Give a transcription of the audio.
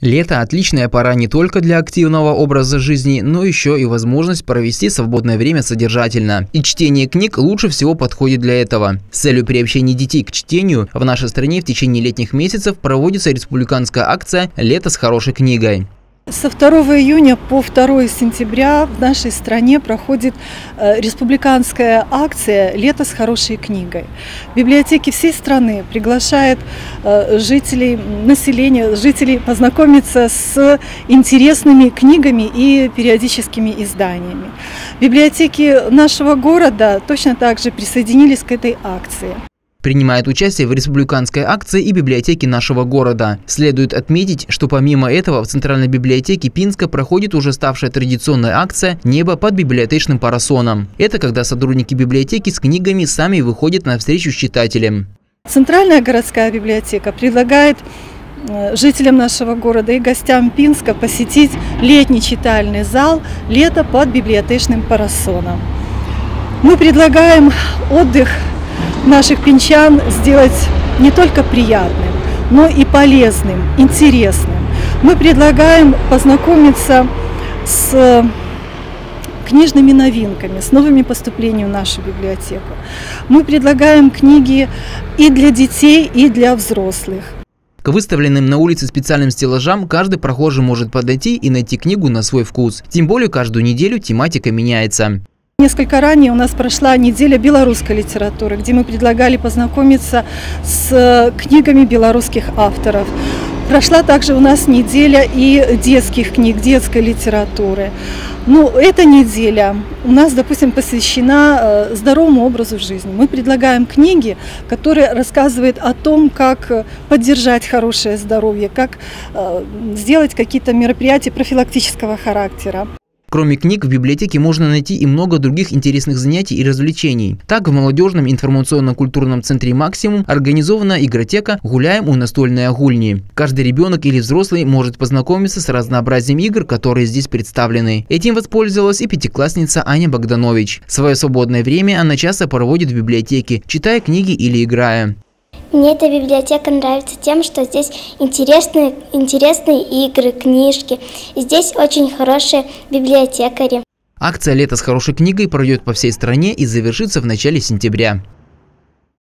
Лето – отличная пора не только для активного образа жизни, но еще и возможность провести свободное время содержательно. И чтение книг лучше всего подходит для этого. С целью приобщения детей к чтению в нашей стране в течение летних месяцев проводится республиканская акция «Лето с хорошей книгой». Со 2 июня по 2 сентября в нашей стране проходит э, республиканская акция «Лето с хорошей книгой». Библиотеки всей страны приглашают э, жителей, населения, жителей познакомиться с интересными книгами и периодическими изданиями. Библиотеки нашего города точно так же присоединились к этой акции. Принимает участие в республиканской акции и библиотеки нашего города. Следует отметить, что помимо этого в Центральной библиотеке Пинска проходит уже ставшая традиционная акция «Небо под библиотечным парасоном». Это когда сотрудники библиотеки с книгами сами выходят на встречу с читателем. Центральная городская библиотека предлагает э, жителям нашего города и гостям Пинска посетить летний читальный зал «Лето под библиотечным парасоном». Мы предлагаем отдых наших пинчан сделать не только приятным, но и полезным, интересным. Мы предлагаем познакомиться с книжными новинками, с новыми поступлениями в нашу библиотеку. Мы предлагаем книги и для детей, и для взрослых. К выставленным на улице специальным стеллажам каждый прохожий может подойти и найти книгу на свой вкус. Тем более каждую неделю тематика меняется. Несколько ранее у нас прошла неделя белорусской литературы, где мы предлагали познакомиться с э, книгами белорусских авторов. Прошла также у нас неделя и детских книг, детской литературы. Ну, эта неделя у нас, допустим, посвящена э, здоровому образу жизни. Мы предлагаем книги, которые рассказывают о том, как поддержать хорошее здоровье, как э, сделать какие-то мероприятия профилактического характера. Кроме книг, в библиотеке можно найти и много других интересных занятий и развлечений. Так, в молодежном информационно-культурном центре «Максимум» организована игротека «Гуляем у настольной огульни». Каждый ребенок или взрослый может познакомиться с разнообразием игр, которые здесь представлены. Этим воспользовалась и пятиклассница Аня Богданович. Свое свободное время она часто проводит в библиотеке, читая книги или играя. Мне эта библиотека нравится тем, что здесь интересные, интересные игры, книжки. Здесь очень хорошие библиотекари. Акция «Лето с хорошей книгой» пройдет по всей стране и завершится в начале сентября.